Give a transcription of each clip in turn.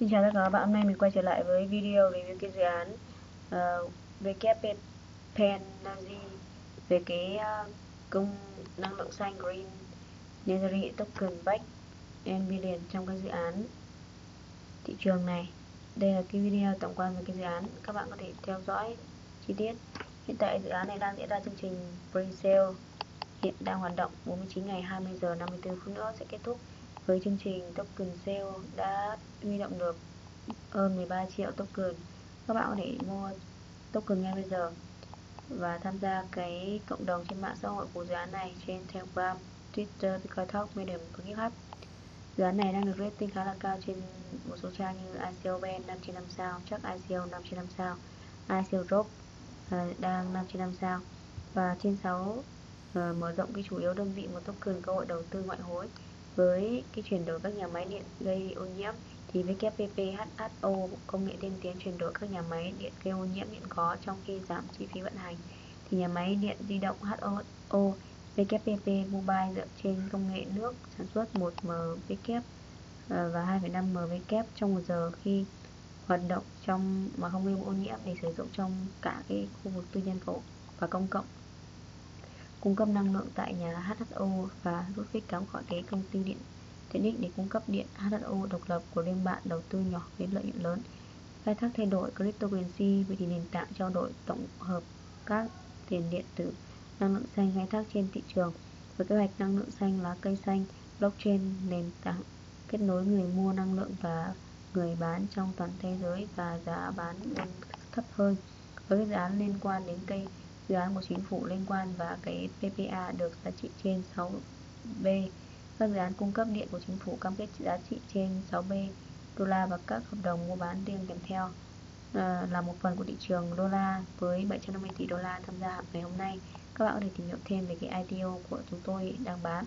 Xin chào tất cả các bạn, hôm nay mình quay trở lại với video review cái dự án ờ, uh, WP Energy về cái uh, công năng lượng xanh Green Energy Token Back Nvidia trong cái dự án thị trường này. Đây là cái video tổng quan về cái dự án, các bạn có thể theo dõi chi tiết. Hiện tại dự án này đang diễn ra chương trình pre-sale hiện đang hoạt động 49 ngày 20 giờ 54 phút nữa sẽ kết thúc với chương trình token sale đã huy động được hơn 13 triệu token. Các bạn có thể mua token ngay bây giờ và tham gia cái cộng đồng trên mạng xã hội của dự án này trên Telegram, Twitter, TikTok, Medium và GitHub. Dự án này đang được rating khá là cao trên một số trang như ICO Ben 5 trên 5 sao, chắc ICO 5 trên 5 sao, ICO Drop uh, đang 5 trên 5 sao. Và trên 6 uh, ờ, mở rộng cái chủ yếu đơn vị một token cơ hội đầu tư ngoại hối với cái chuyển đổi các nhà máy điện gây ô nhiễm thì WPPHSO công nghệ tiên tiến chuyển đổi các nhà máy điện gây ô nhiễm hiện có trong khi giảm chi phí vận hành. Thì nhà máy điện di động HOO WPP Mobile dựa trên công nghệ nước sản xuất 1 MW và 2,5 MW trong một giờ khi hoạt động trong mà không gây ô nhiễm để sử dụng trong cả cái khu vực tư nhân cổ và công cộng cung cấp năng lượng tại nhà HHO và rút phích cắm khỏi cái công ty điện tiện ích để cung cấp điện HHO độc lập của riêng bạn đầu tư nhỏ đến lợi nhuận lớn. Khai thác thay đổi cryptocurrency vì thì nền tảng trao đổi tổng hợp các tiền điện tử, năng lượng xanh khai thác trên thị trường. Với kế hoạch năng lượng xanh lá cây xanh, blockchain, nền tảng kết nối người mua năng lượng và người bán trong toàn thế giới và giá bán thấp hơn. Với giá liên quan đến cây dự án của chính phủ liên quan và cái PPA được giá trị trên 6B các dự án cung cấp điện của chính phủ cam kết giá trị trên 6B đô la và các hợp đồng mua bán riêng kèm theo à, là một phần của thị trường đô la với 750 tỷ đô la tham gia ngày hôm nay. Các bạn có thể tìm hiểu thêm về cái ITO của chúng tôi đang bán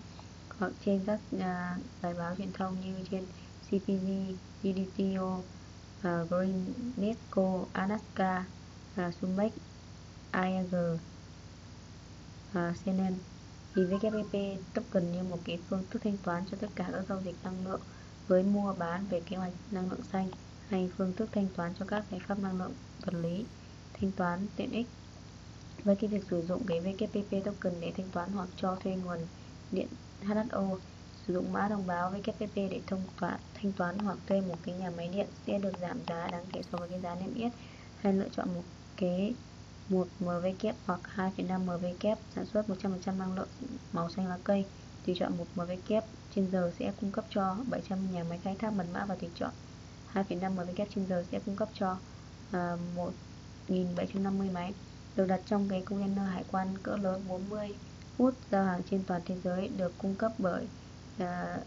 hoặc trên các à, bài báo truyền thông như trên CPG, GDTO, uh, à, Green, Netco, Alaska, à, uh, Sumex, IAG, à, CNN IWP e token như một cái phương thức thanh toán cho tất cả các giao dịch năng lượng với mua bán về kế hoạch năng lượng xanh hay phương thức thanh toán cho các giải pháp năng lượng vật lý thanh toán tiện ích. Với cái việc sử dụng cái WPP e token để thanh toán hoặc cho thuê nguồn điện HSO sử dụng mã thông báo WPP e để thông toán thanh toán hoặc thuê một cái nhà máy điện sẽ được giảm giá đáng kể so với cái giá niêm yết hay lựa chọn một cái 1 MW hoặc 2,5 MW sản xuất 100% năng lượng màu xanh lá cây. Tùy chọn 1 MW trên giờ sẽ cung cấp cho 700 nhà máy khai thác mật mã và tùy chọn 2,5 MW trên giờ sẽ cung cấp cho à, uh, 1.750 máy được đặt trong cái container hải quan cỡ lớn 40 phút giao hàng trên toàn thế giới được cung cấp bởi à, uh,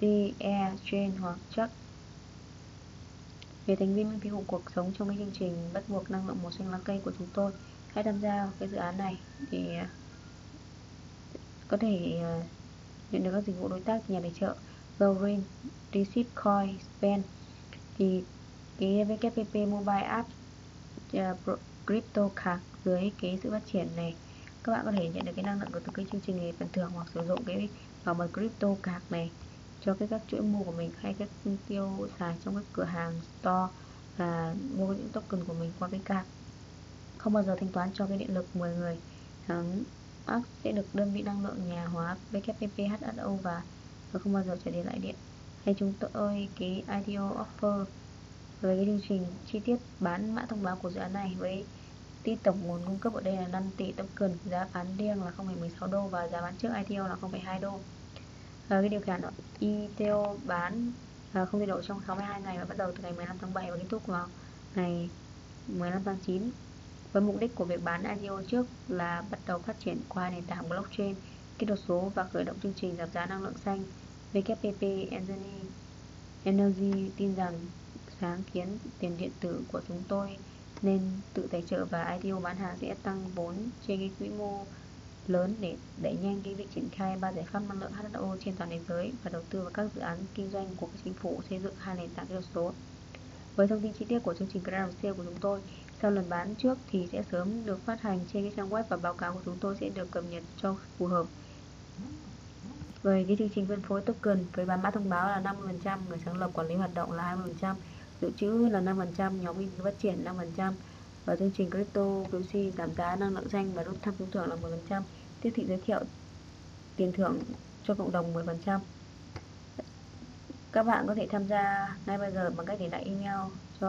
CE Chain hoặc Chuck về thành viên miễn phí của cuộc sống trong cái chương trình bắt buộc năng lượng màu xanh lá cây của chúng tôi hãy tham gia cái dự án này. Để à, có thể à, nhận được các dịch vụ đối tác nhà tài trợ Green, Receipt Coin, Spend thì cái WPP Mobile App uh, Crypto Card dưới cái sự phát triển này các bạn có thể nhận được cái năng lượng của từ cái chương trình này phần thưởng hoặc sử dụng cái bảo mật Crypto Card này cho cái các chuỗi mua của mình hay các tiêu xài trong các cửa hàng store và mua những token của mình qua cái card. Không bao giờ thanh toán cho cái điện lực 10 người. Tháng sẽ được đơn vị năng lượng nhà hóa WPPHSO và không bao giờ trả tiền lại điện. Hay chúng tôi cái ITO offer với cái chương trình chi tiết bán mã thông báo của dự án này với tí tổng nguồn cung cấp ở đây là 5 tỷ token giá bán riêng là 0,16 đô và giá bán trước ITO là 0,2 đô và cái điều khiển ITO bán à, không thay đổi trong 62 ngày và bắt đầu từ ngày 15 tháng 7 và kết thúc vào ngày 15 tháng 9 với mục đích của việc bán ITO trước là bắt đầu phát triển qua nền tảng blockchain kỹ thuật số và khởi động chương trình giảm giá năng lượng xanh. WPP Energy, Energy tin rằng sáng kiến tiền điện tử của chúng tôi nên tự tài trợ và ITO bán hàng sẽ tăng vốn trên cái quy mô lớn để đẩy nhanh cái việc triển khai ba giải pháp năng lượng HSO trên toàn thế giới và đầu tư vào các dự án kinh doanh của các chính phủ xây dựng hai nền tảng kỹ thuật số. Với thông tin chi tiết của chương trình Grand Sale của chúng tôi, sau lần bán trước thì sẽ sớm được phát hành trên cái trang web và báo cáo của chúng tôi sẽ được cập nhật cho phù hợp. về cái chương trình phân phối token với bán mã thông báo là 50% người sáng lập quản lý hoạt động là 20% dự trữ là 5% nhóm nghiên cứu phát triển 5% và chương trình crypto QC giảm giá năng lượng xanh và rút thăm trúng thưởng là 10% tiếp thị giới thiệu tiền thưởng cho cộng đồng 10% các bạn có thể tham gia ngay bây giờ bằng cách để lại email cho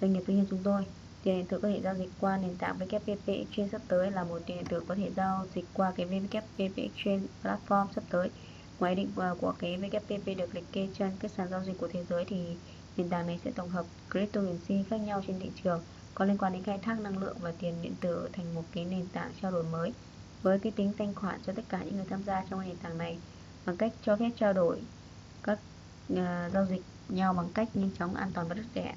doanh nghiệp tư nhân chúng tôi. Tiền điện tử có thể giao dịch qua nền tảng WPP Exchange sắp tới là một tiền điện tử có thể giao dịch qua cái WPP Exchange platform sắp tới. Ngoài định à, của cái WPP được liệt kê trên các sàn giao dịch của thế giới thì nền tảng này sẽ tổng hợp cryptocurrency khác nhau trên thị trường có liên quan đến khai thác năng lượng và tiền điện tử thành một cái nền tảng trao đổi mới với cái tính thanh khoản cho tất cả những người tham gia trong nền tảng này bằng cách cho phép trao đổi các uh, giao dịch nhau bằng cách nhanh chóng an toàn và rất rẻ.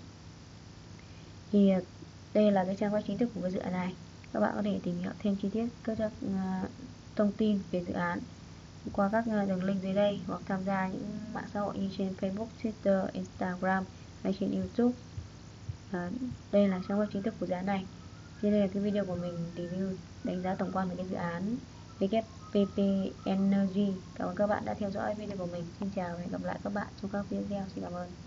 Thì uh, đây là cái trang web chính thức của cái dự án này. Các bạn có thể tìm hiểu thêm chi tiết các uh, à, thông tin về dự án qua các ờ, đường link dưới đây hoặc tham gia những mạng xã hội như trên Facebook, Twitter, Instagram hay trên YouTube. À, đây là trang web chính thức của dự án này. Trên đây là cái video của mình review đánh giá tổng quan về cái dự án WPP Energy cảm ơn các bạn đã theo dõi video của mình. Xin chào và hẹn gặp lại các bạn trong các video. Xin cảm ơn.